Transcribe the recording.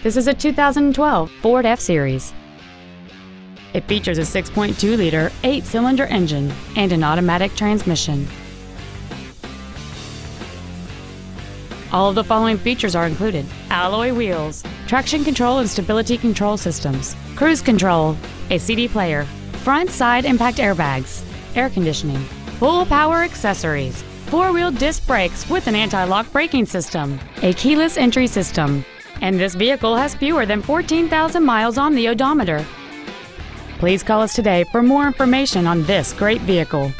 This is a 2012 Ford F-Series. It features a 6.2-liter, eight-cylinder engine and an automatic transmission. All of the following features are included. Alloy wheels, traction control and stability control systems, cruise control, a CD player, front side impact airbags, air conditioning, full power accessories, four-wheel disc brakes with an anti-lock braking system, a keyless entry system, and this vehicle has fewer than 14,000 miles on the odometer. Please call us today for more information on this great vehicle.